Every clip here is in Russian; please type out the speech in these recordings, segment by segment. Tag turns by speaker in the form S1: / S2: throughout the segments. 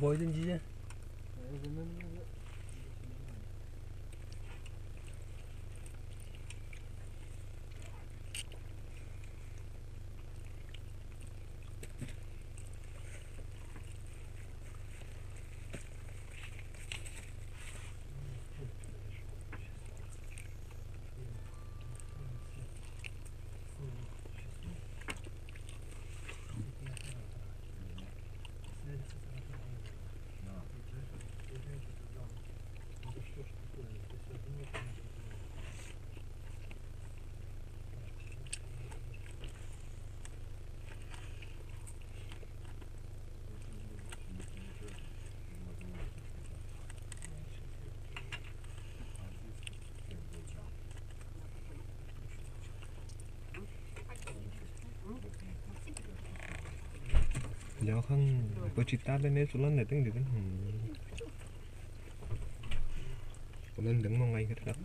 S1: wollen 间
S2: yakın koçitlerle ne sulan dedin dedin. Hmm. Ulan dengme ngay kırdak.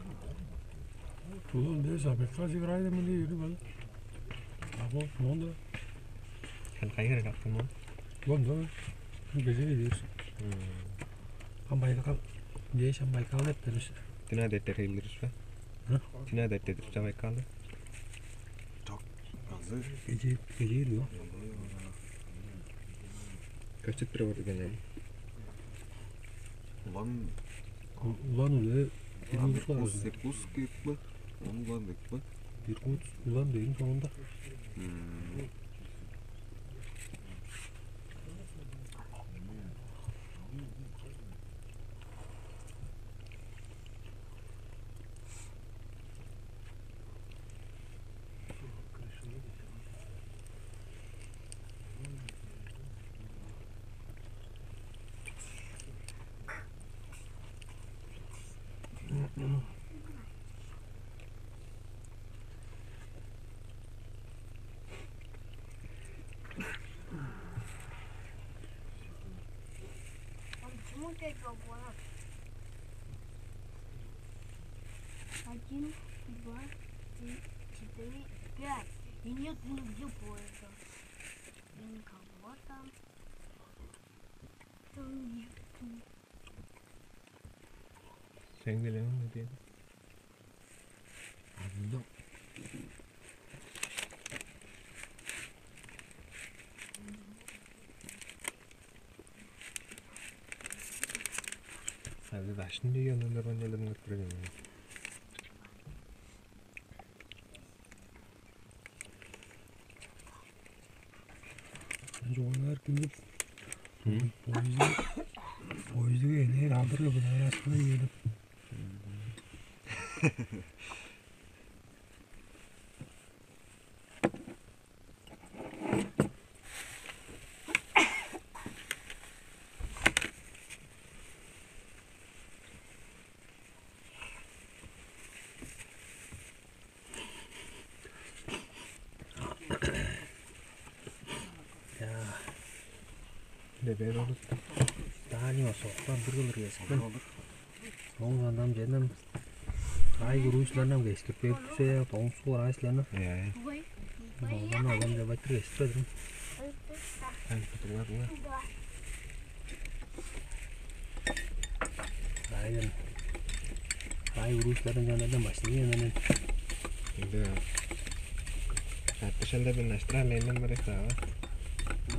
S1: Ulan diyor sabit kazi kıraydı mı diye yürü bana. Abi ne oldu?
S2: Sen kayı kırdak tamam.
S1: Ulan da gece gidiyorsun. Ambayla kal. Diye şambayla kal hep deriz.
S2: Tina dette kayılırız
S1: be.
S2: Tina dette deriz şambayla kal. Çok.
S1: Gece, gece yürüyor.
S2: Kaçlık lira vardı genelde?
S3: Ulan...
S1: Ulan öyle... Ulan
S4: Один, два, три, четыре, пять. И нет нигде поезда. И никого там. Там нет.
S2: Sen de lan ne diyor?
S1: Anladım.
S2: Hadi da şimdi yanında ben de götüreceğim.
S1: beber olup daani osoqdan bir keskin Sonra nam jenam ay guruçlarına geçkip yapıp şey ya toğum su
S2: var ayıslarına.
S4: Ee.
S1: Ondan adam da bakır istedim.
S2: Ben kutum yapma.
S1: Aynen. Ay guruçların
S2: yanından
S1: başını yanından. Şimdi
S2: Ateşinde birleştiren neyden beri sağ
S1: var?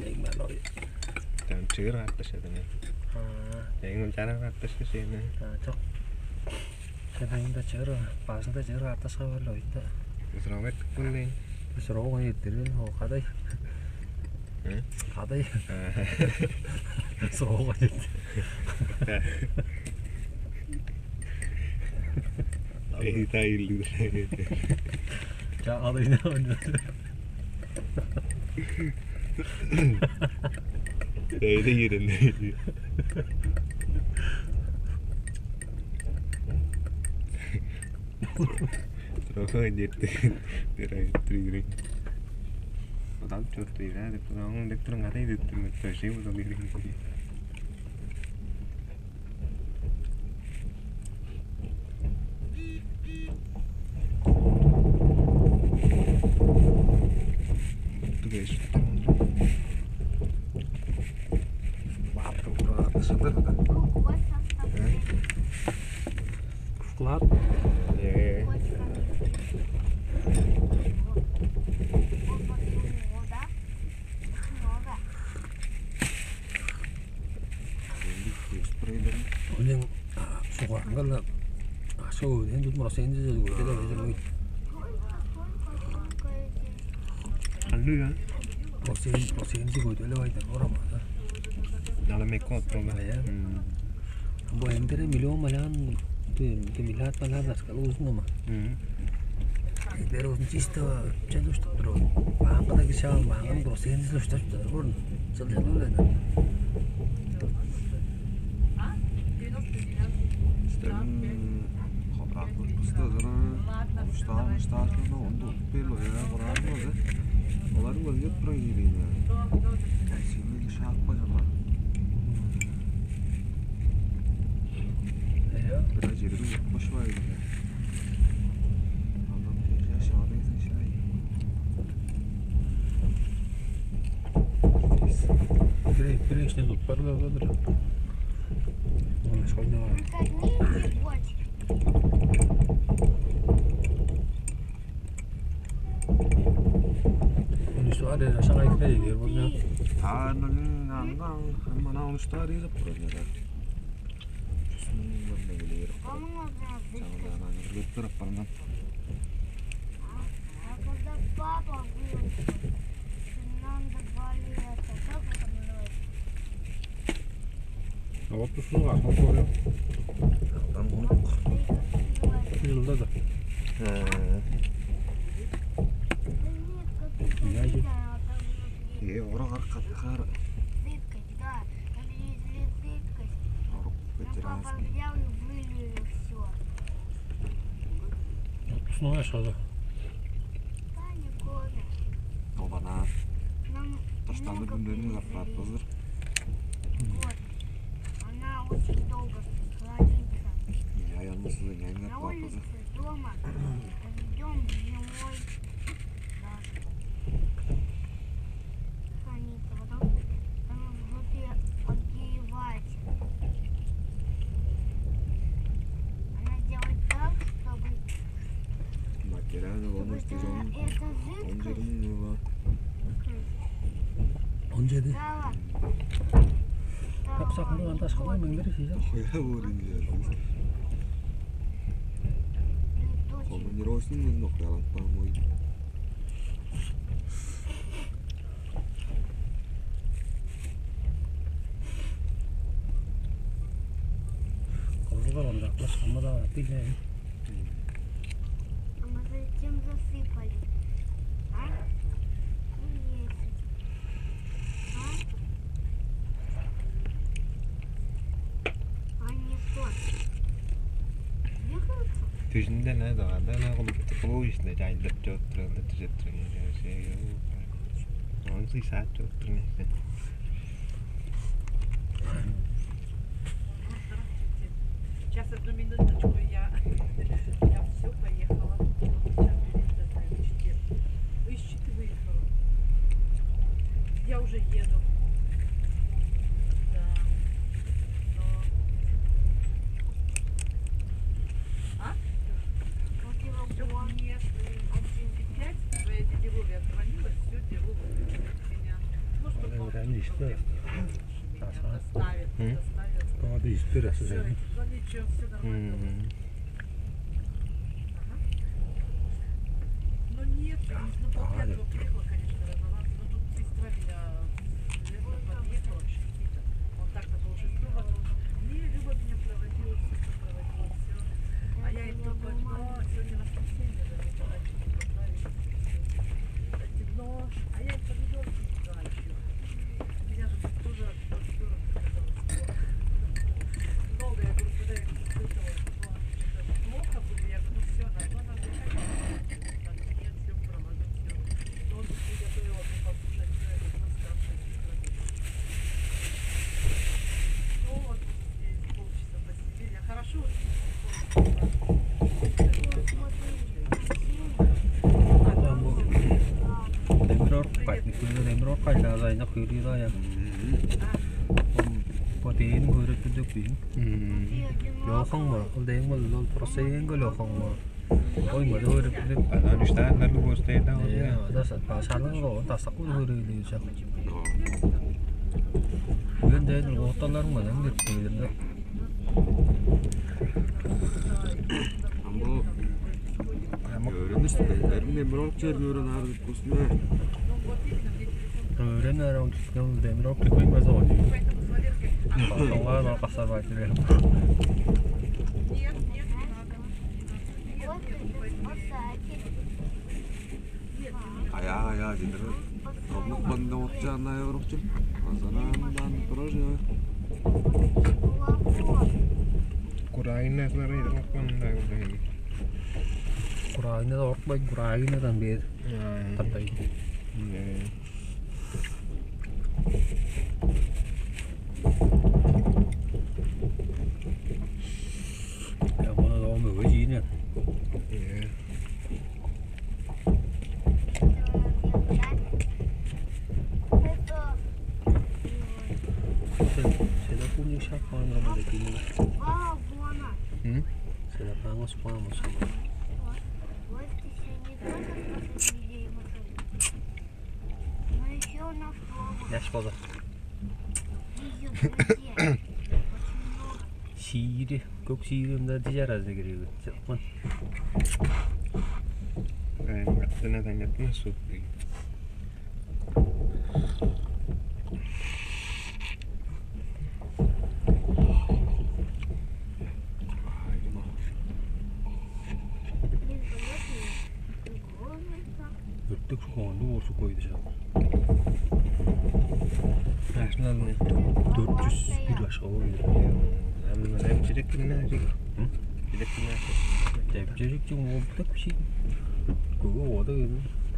S2: Neyden beri શેર આપે છે
S1: તને એનું ચારા આપે છે શેરને હા તો ಚೆನ್ನಾಗಿಂದ ಚೇರು ಪಾಸದ ಚೇರು
S2: ಅರ್ಥ ಸಾವಿರ ಹೋಯ್ತು
S1: ಹೆಸರೋಗಕ್ಕೆ ಕುಲ್ಲಿ ಹೆಸರು ಹೋಗಿದ್ದೀರಿ ಹೋಗದೆ
S2: ಅದೇ
S1: ಹೆಸರು
S2: ಹೋಗಿದ್ದೆ
S1: ಬೇಯ್ತಾ ಇಲ್ಲಿ
S2: ಅದು ಇದೆ They
S1: değil de ne
S4: diyor. చెప్తున్నా
S3: చెప్తున్నాం కదా
S1: ఇది చెప్తున్నా విషయం асоо ден тут мора сенде де гуде да дер ой.
S4: Сколько, сколько, сколько эти?
S2: Алluja.
S1: Prosien prosien gуде ле вайда ора ма.
S2: Alla me kontro me.
S1: Ja.
S2: Mm.
S1: Bo entere miljon malan te te milat pala das kalus no ma.
S2: Mm.
S1: Pero un chiste chalo sto pero banga da gisha banga prosien lo sto sto ron. Sal de lule da.
S3: Стен хабрак бустадыр. Муштар муштарлы онду пело я бараны да. Олар өлгөп тура кийбейди. Сени шаакпа жама.
S1: Ya.
S3: Бира жерди бошбай. Андан жа шаады шай.
S1: Pire pire işte tut parla da dur. Ona şöyle var.
S4: Накатните бочки.
S1: Onu şu arada aşağı gitmeye gidiyor bu ne?
S3: Таанын анган мана унуштар изеп турат. Жүсүнүн мегелер.
S4: Кому нужно зычка?
S3: Чаңдан ангырып турап барман.
S4: А когда папа вырос, взял и вылил все.
S1: Pusunu aşağıda.
S4: Да, не кофе.
S3: Обана
S4: Нам
S3: таштанды
S4: много
S3: күндөрүн
S4: привезли. 내리시죠? 해버리지 검은이로 올
S3: 수 있는 녹색 안방
S4: 뭐
S1: 거기가
S4: 온다.
S1: 그 전부 다 뛰네. Şey
S2: saat çöktürün işte.
S5: Сейчас одну минуточку я, я все поехала. Сейчас перед Татарички. Ну, из Читы выехала. Я уже еду. Люба меня проводила, все проводила, все. А я sayengul
S4: o. Khong
S1: mo oi mo ro ro ro pa na sta na lu boste da o ya da sa pa sa
S3: lu ro ta sa ku
S1: ro
S3: ro
S1: ri sa ben de ro ta lar
S4: ma
S1: dang de. Ti da
S4: ambo ambo görmüştü erimde bronk görmüyorum abi kusma
S1: Öğren around skills demir ok koymaz o diyor. Bakın var bak kasar var diyor.
S4: 가야 가야
S3: 니들.은 너무 건너
S1: 먹지 않나요
S3: 여러분?
S1: 사람만 그러죠 Kurangnya sebenarnya
S3: ini?
S1: Kurangnya tuh orang baik kurangnya tambah, nama lagi ni?
S2: Вагона.
S3: Hmm?
S1: Saya dah pangas pangas sama.
S2: Вот ты
S1: Koksiyum da diğer azne giriyor.
S3: Yapman. Ben
S2: yaptı neden yaptın? Soğuk
S1: Öptük şu konuda orta koyacağım.
S3: Kaç lan
S1: ne? 401 aşağı oluyor. Lembro, lembro direito que não é Hum? Direito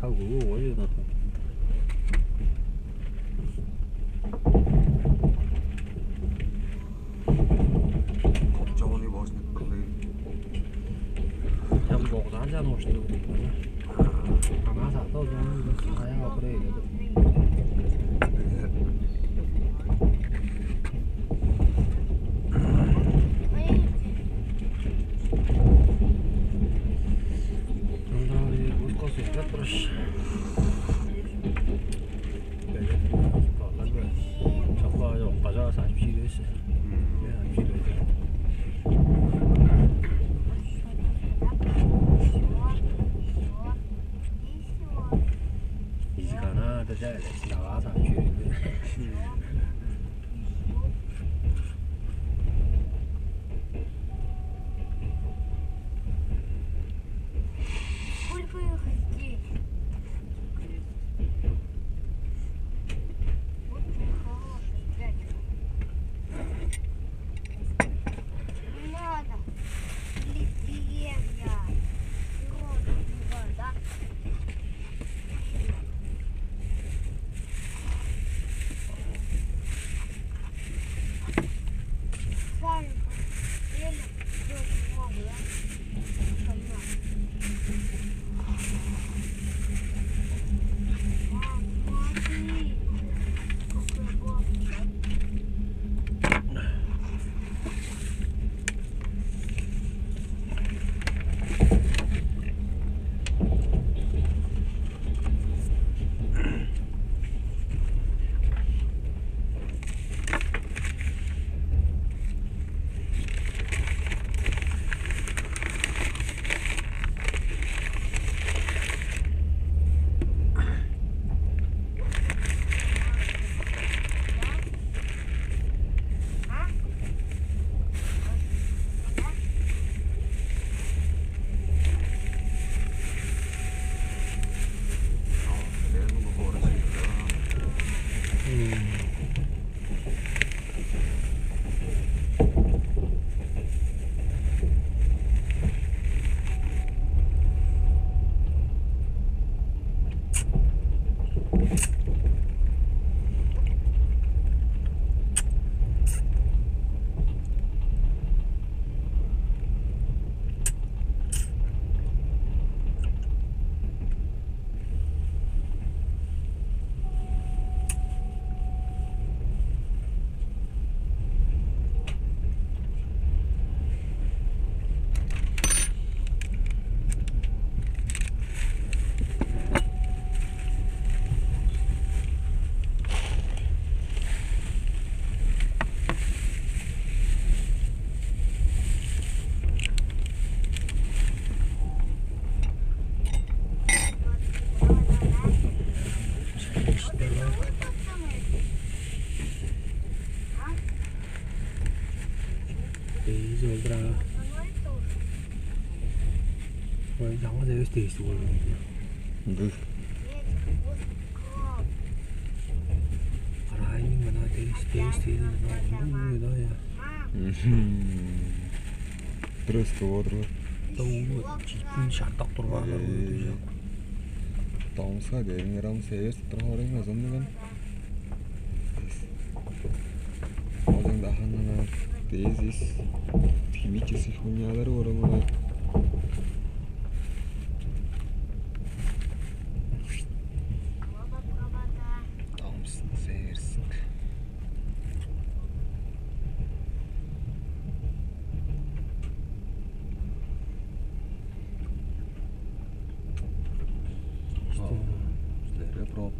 S1: 다음에 놨어?
S4: 걱정이 멋있는
S1: 건데.
S2: 약 먹어도 한잔 오시는 거.
S4: 아마 사서 좀 가야 그래.
S1: тест болду.
S3: Да.
S4: Эти, вот краб.
S1: Райнинг мына тест тест dedi. Ну да я.
S4: Мам,
S3: Трöskіп отырып.
S1: Тоо чипин шартак турган.
S3: Таумысқа дейін ерам сейес тұрғарың азандыған. Озаңда ханына тезис химический хуйнялар орамына.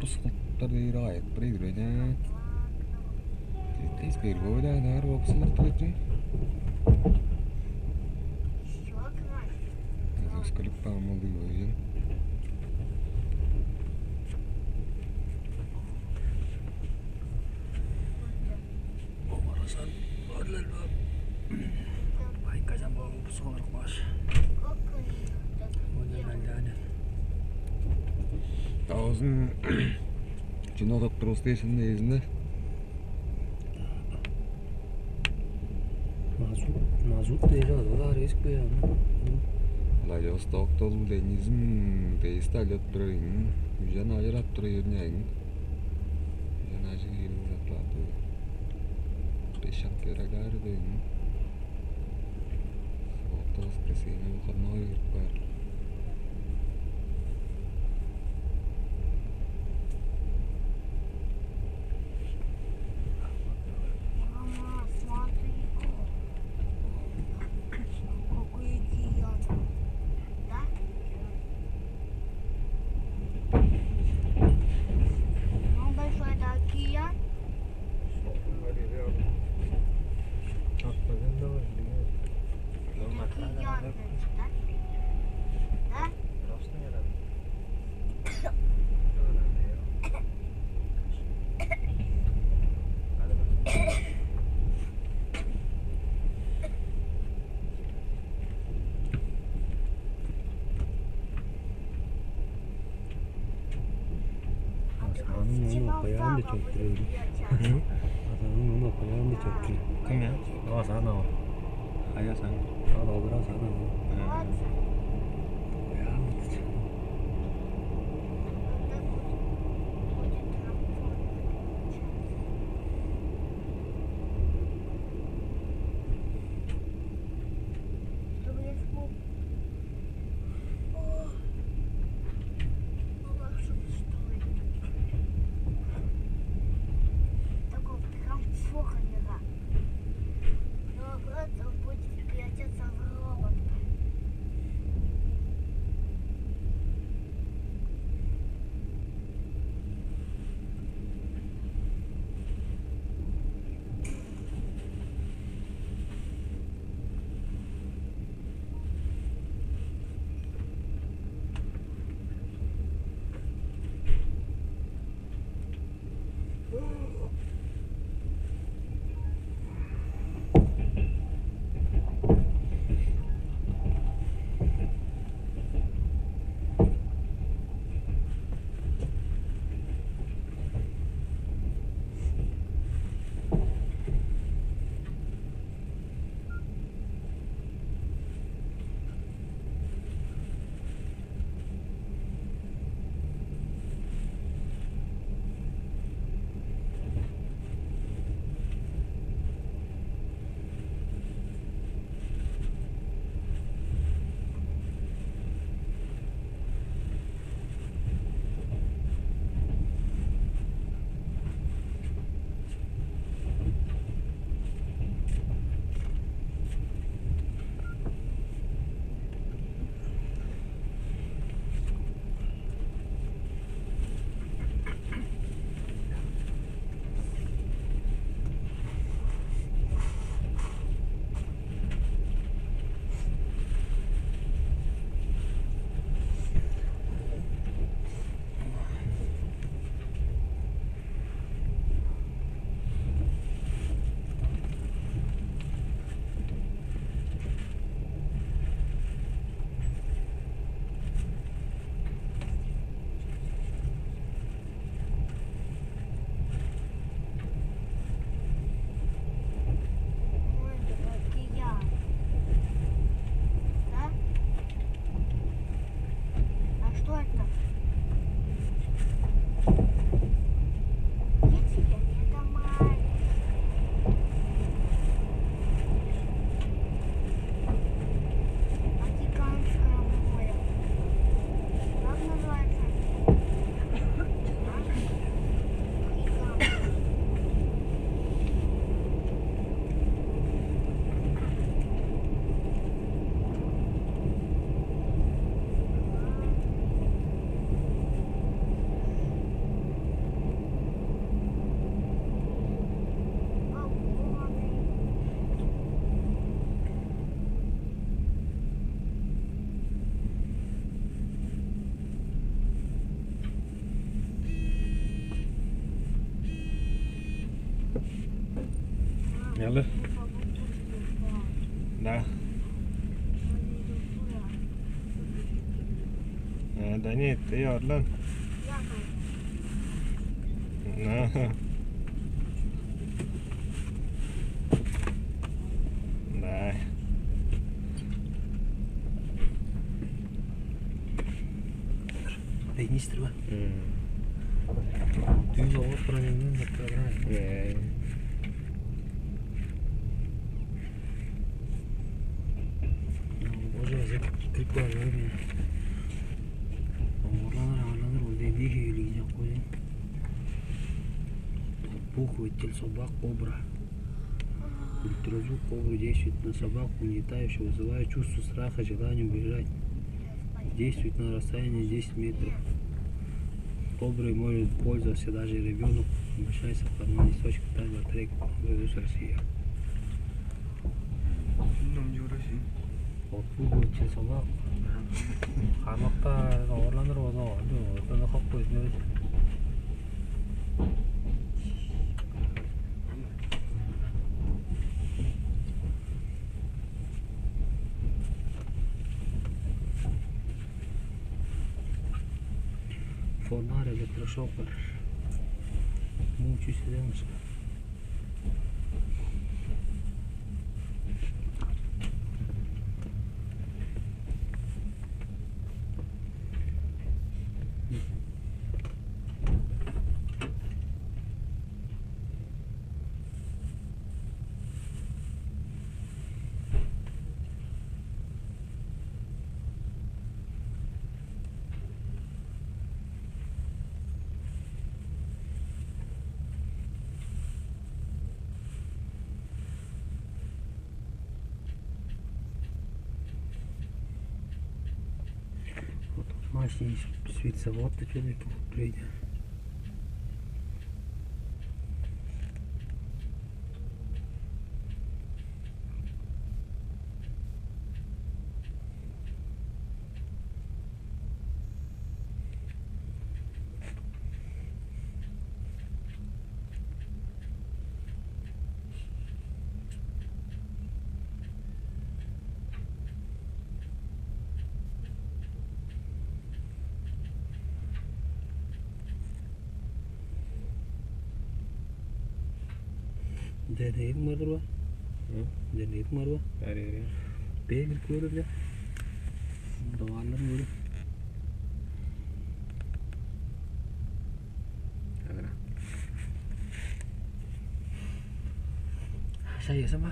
S1: 180 проигрывание. Здесь перевода, да, Рокс на
S4: третий. Заскрипал
S1: молодой воин.
S3: Таузын жинок доктор стейшн негізінде
S1: Мазут, мазут дейді олар ескі
S3: Лайос доктор денизм дейсті әлет тұрайын. Үжен алер ап тұрайын яйын. Үжен ажы елін заплату. Решак керек әрі дейін. Сауатта воскресенье выходной бар.
S1: Аның оны қоянды чөктіреді. Аның оны қоянды чөктіреді.
S2: Кім я?
S1: Aa sana o.
S2: Аясаң.
S1: Al o biraz sana o. Koyandı ni inte gör
S2: den?
S1: Nej. Nej. Ej, nisi
S2: treba.
S1: Ti za odpravljanje ne treba. Bože, zdaj kako je елеген жақ қойын. Пух, ведь собак, кобра. Ультразвук кобры действует на собаку, улетающую, вызывая чувство страха, желание убежать. Действует на расстоянии 10 метров. Коброй может пользоваться даже ребенок. Обращайся в кармане источка тайм трек. Грузус Россия.
S3: Bilmem görüşeyim.
S1: Отпугивать кармакта оорлонор боло оорлоно калкпы өзүнө өзү фонар электрошокер муучу сеземиз Светится вот ты что прийде. dari itu
S2: marwa
S1: dari itu marwa
S2: dari dari
S1: deh berkuar ya
S2: doalan dulu
S1: saya sama.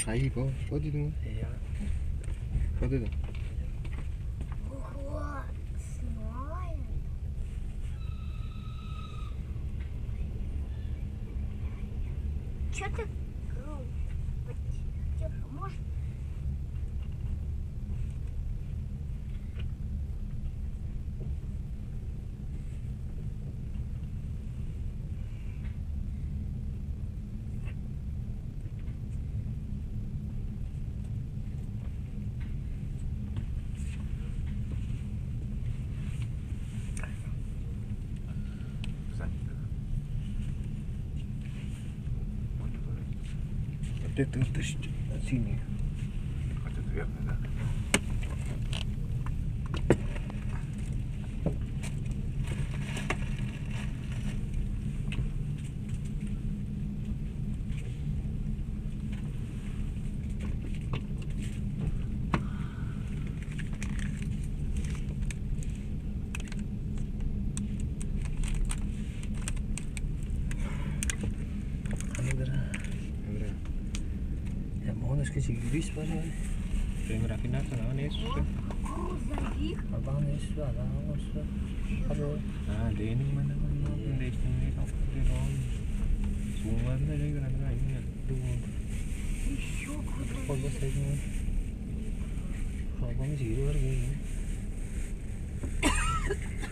S2: Kayu kok,
S4: kau di Iya. Kau di Вот
S2: это вот синий.
S3: Хотя верно, да.
S1: Kaydırı.
S2: Adra.
S1: Ya можешь кече юрист бар ya.
S2: Premi raffinato, no? Adesso.
S4: Грузовик.
S1: Adam ne istiyor adam ne istiyor. Hadi.
S2: Ah, deni mana mana pendek ini tak dia dong. Semua ada juga ada ini.
S4: Еще куда-то.
S1: Fazla sevdim. Şalgamız iyi var ya.
S4: Дайте.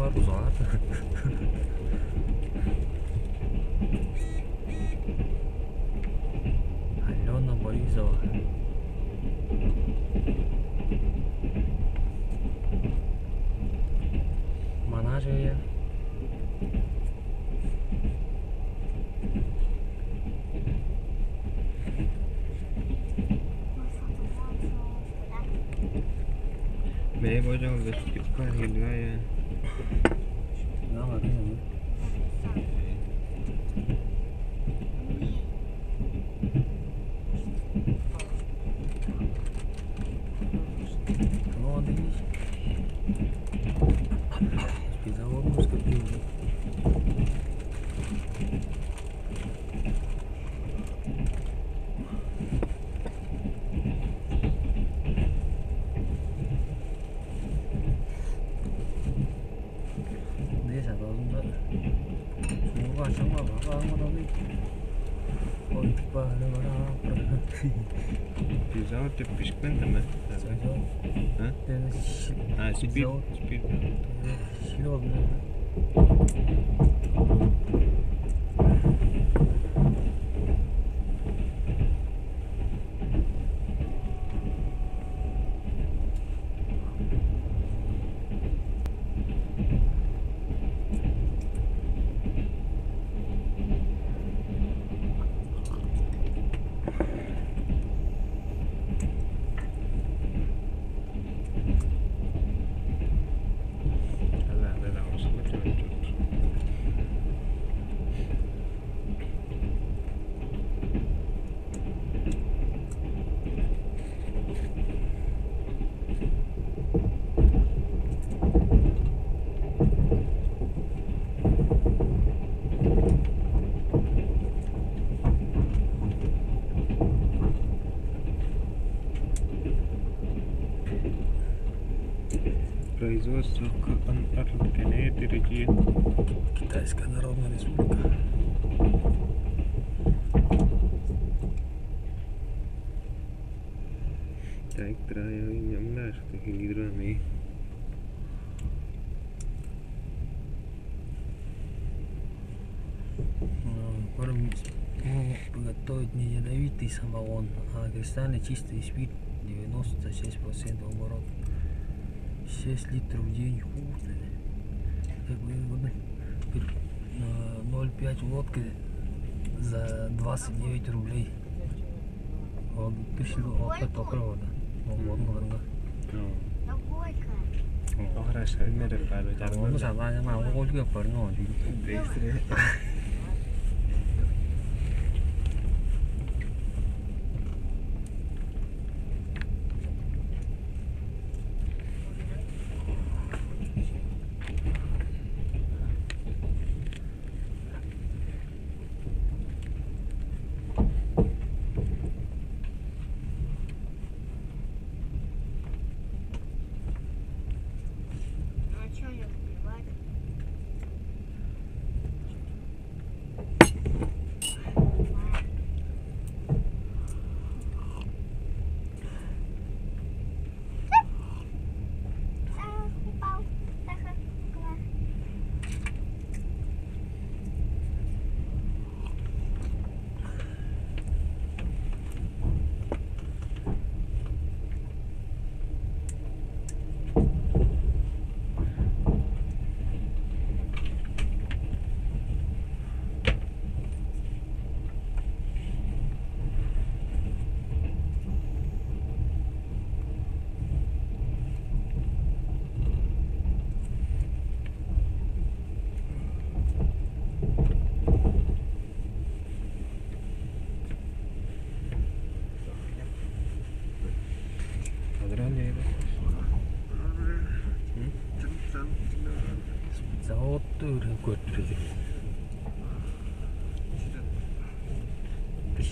S1: 我也不
S2: 知 bỏ cho cái cái speed
S1: Pizza.
S2: speed.
S1: 싫
S2: Так, трая nhắm что таки гидроми.
S1: Ну, корм ну, приготовить не ядовитый самогон, а кристально чистый спирт 96% оборот. 6 литров в день. Ух ты. Как бы вот, э, 0,5 водки за 29 рублей. Вот, тысячу опыт опыта. अब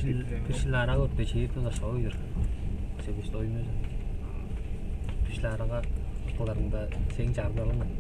S1: pishlariga pechи to'lashmaydir sepish to'ymir pishlariga qiqlarimda sen
S4: jardilaman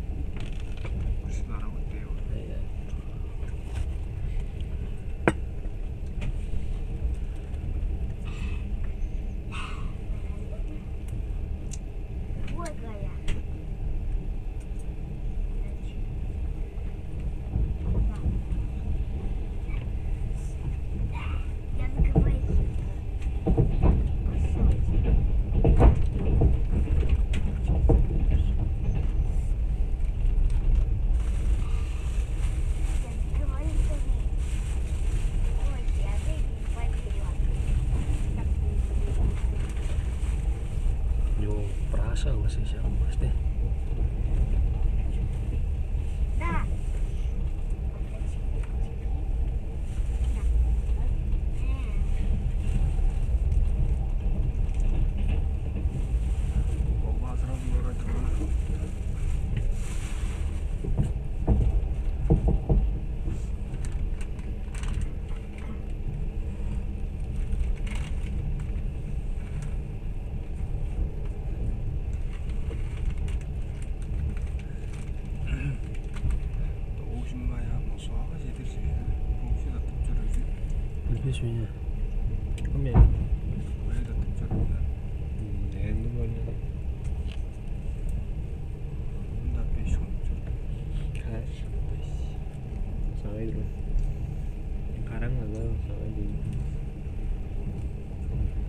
S4: sekarang nggak soalnya di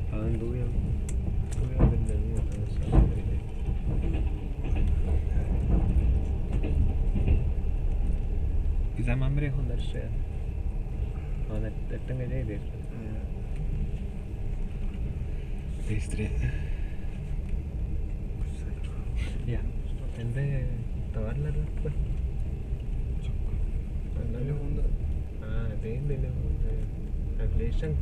S4: kalian gue yang gue yang gendangnya إذا ما bisa mampir الشعر
S1: Honda أتمنى ya?
S2: Honda ده Este. Kan iya. Ya.
S6: En vez
S7: ya,
S6: tomar la respuesta. Andale
S7: un train लेने
S2: regulation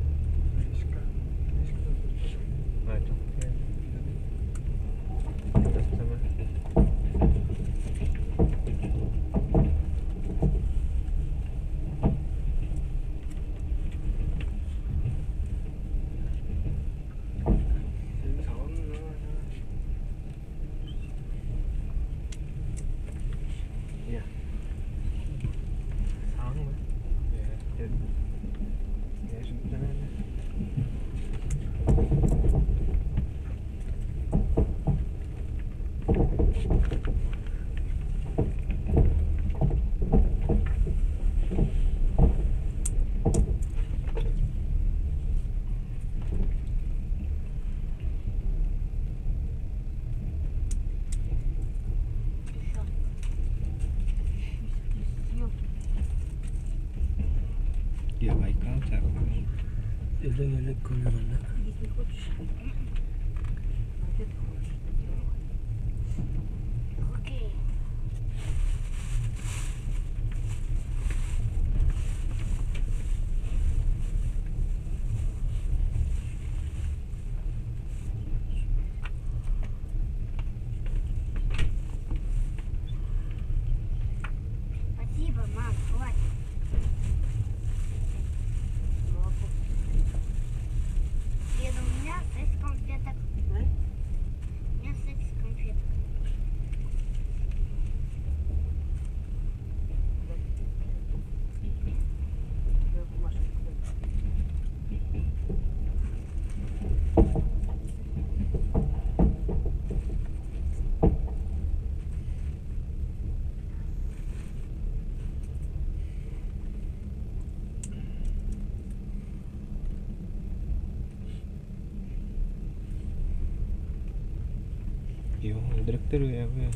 S2: gösteriyor ya bu ya.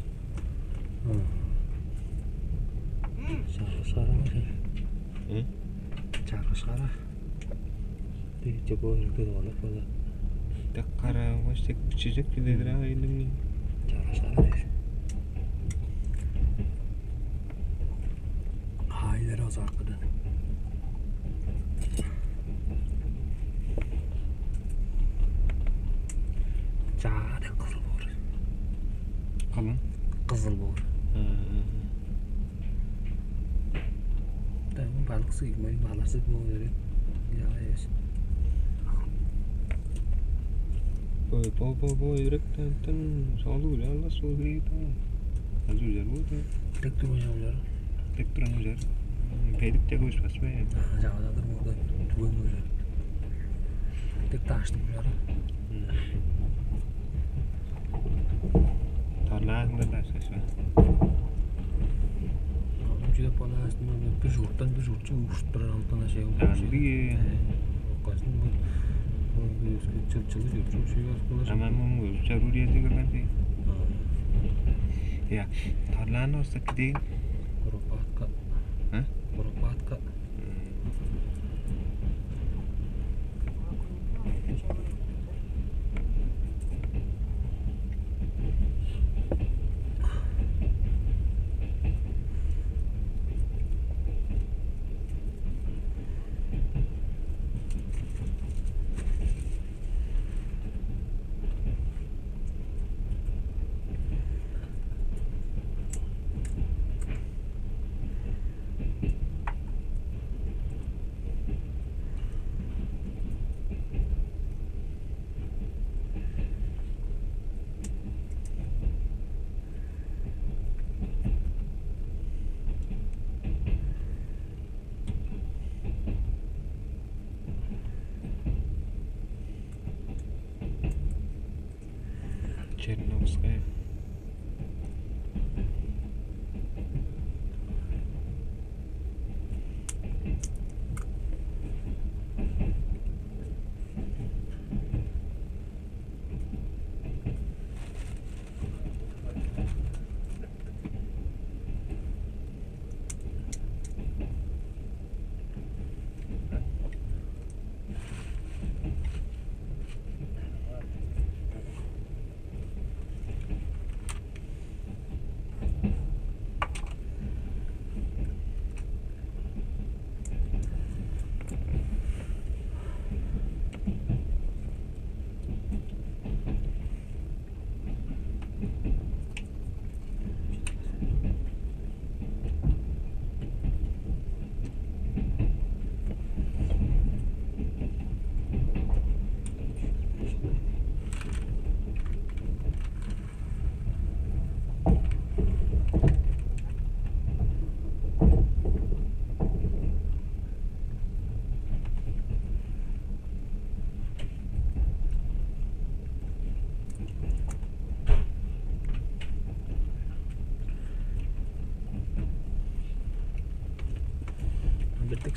S1: Sarı sarı mı? Eh? Sarı sarı. Değil de bu herhalde de olur.
S2: Tak kara, mastik, çiçek gidedir ha,
S1: elini. Sarı sarı. Is it moving? Yeah, yes. Poi, poi,
S2: poi, poi, direkten sağlı ya, nasıl oldu iyi tamam. Nasıl güzel bu da.
S1: Tek durun ya güzel.
S2: Tek durun güzel. Pedik tek hoş basma ya.
S1: Ya, zaten burada tuğum güzel. Tek taştım güzel.
S2: Hmm. Tarla hakkında taşlaşma. juga
S1: panas teman bir jurttan bir jurtçu uçturan altına şey
S2: oldu. Harbi.
S1: Kasın bu. Bu eski çılçılı jurtçu şey var bunlar.
S2: Ama bu zaruriyeti kadar değil. Ya, tarlan olsa gideyim.
S1: Kurupat kat. Ha? Kurupat kat.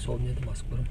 S1: olmayadı
S5: masklarım.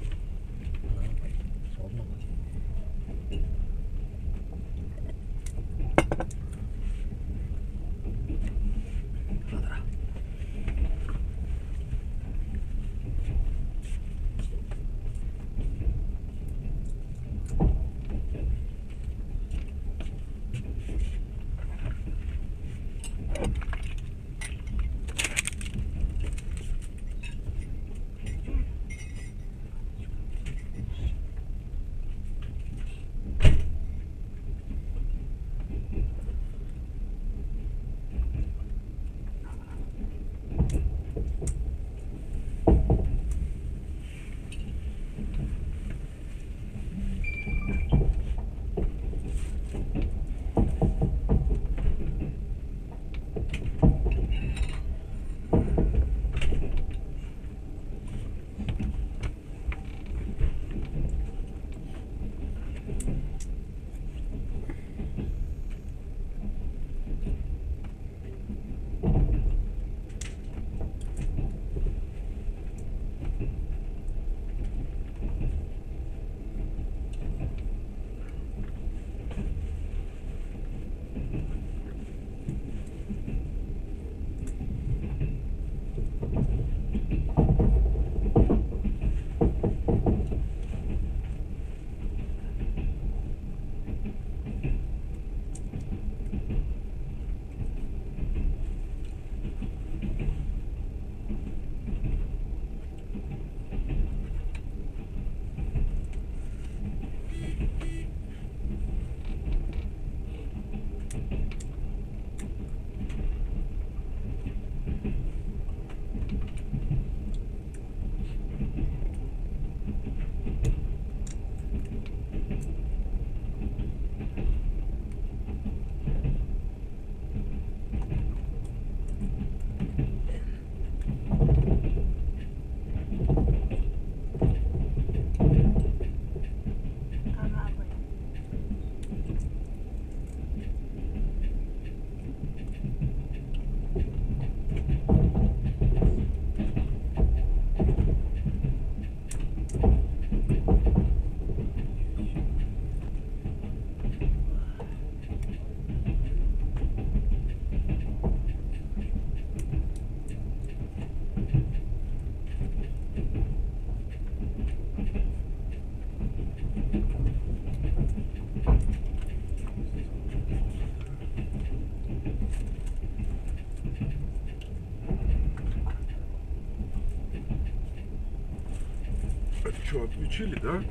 S5: Отключили, да?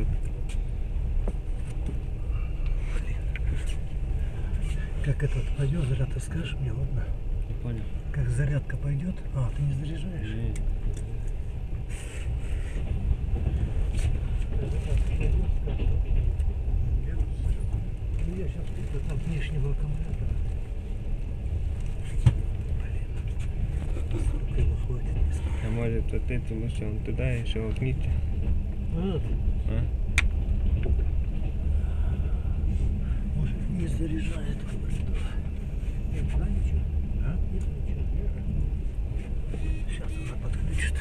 S2: Идет.
S1: Как этот пойдет, зарядка скажешь мне, ладно?
S8: Не понял.
S1: Как зарядка пойдет. А, ты не заряжаешь?
S8: Не,
S1: Ну, я сейчас от внешнего аккумулятора. Блин. Его хватит.
S2: А может вот это лучше он туда еще вогните.
S1: Вот. Может, не заряжает. Нет, да, ничего? А? Нет, ничего. Сейчас она подключит.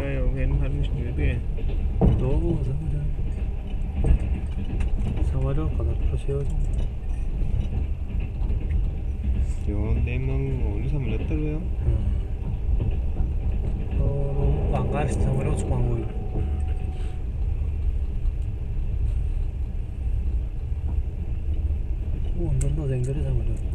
S1: geil, auf jeden Fall
S2: nicht
S1: möglich. Da wo
S5: sind wir
S1: denn?
S2: Sind wir da gerade passiert? Ja,
S1: 내망 어디서
S2: 물렸다고요?
S1: 어, 안 가르쳐 버려 죽고 오,
S5: 완전 너 냉들이 잡아줘.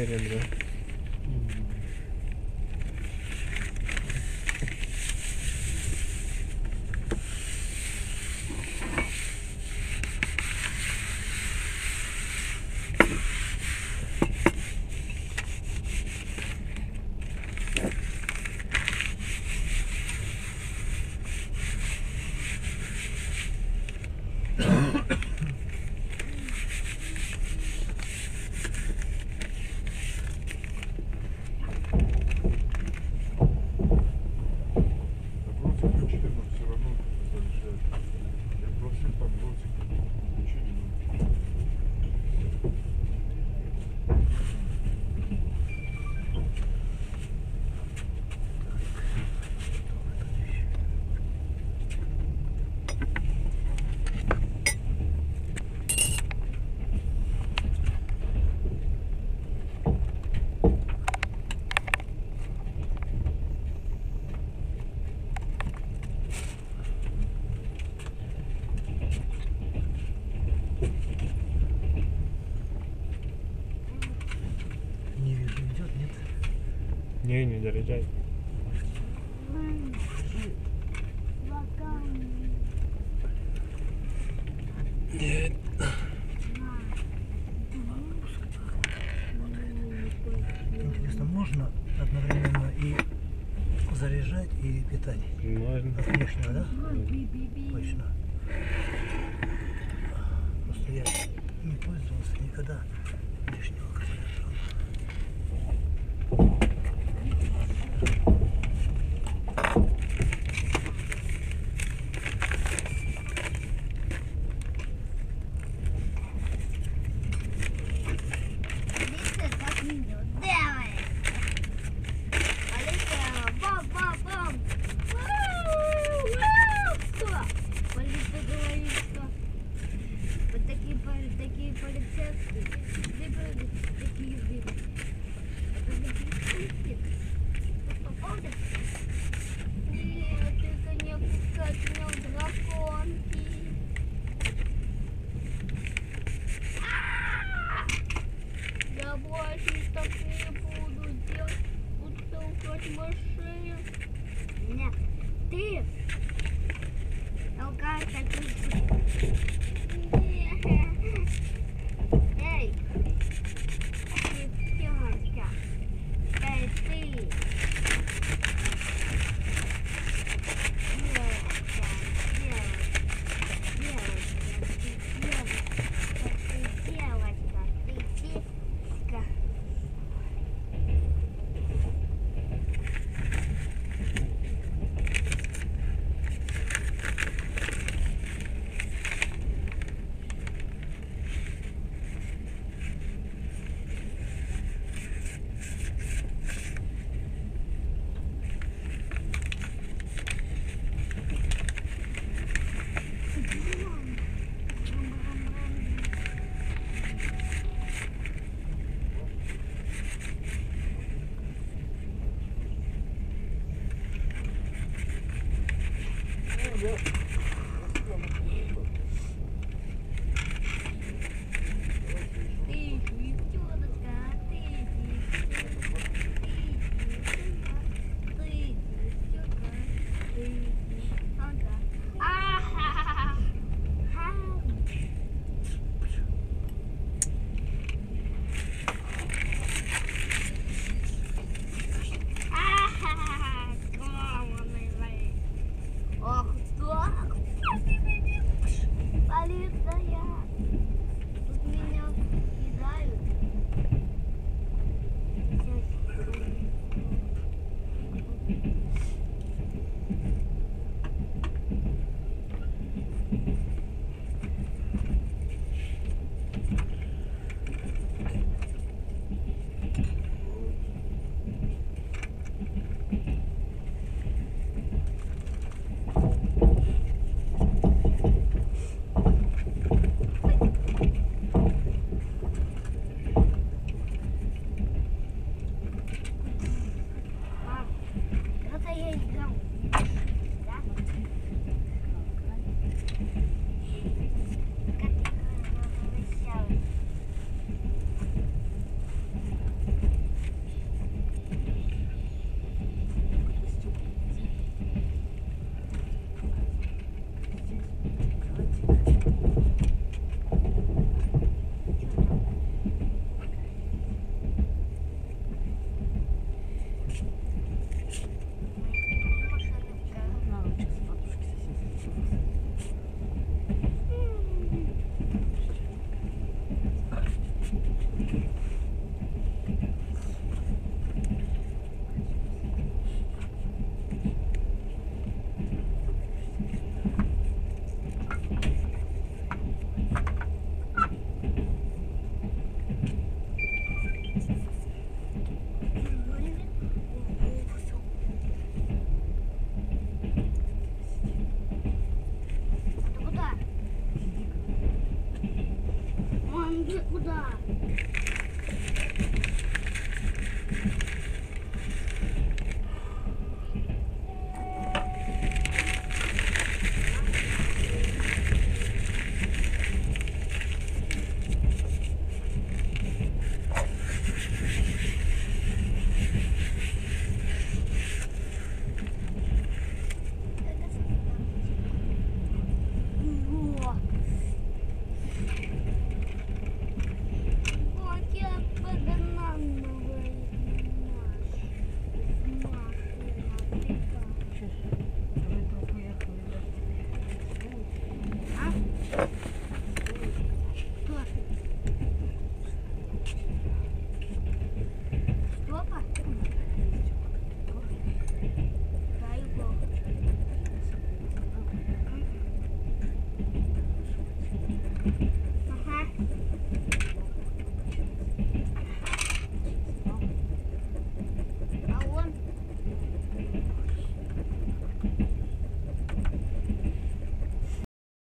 S5: öyle herhalde. Не,
S9: не
S2: заряжай.
S4: Интересно, можно одновременно и заряжать, и питать?
S2: Можно.
S4: От внешнего, да? Точно. Просто я не пользовался никогда